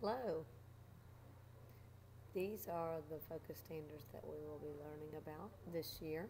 Hello. These are the focus standards that we will be learning about this year.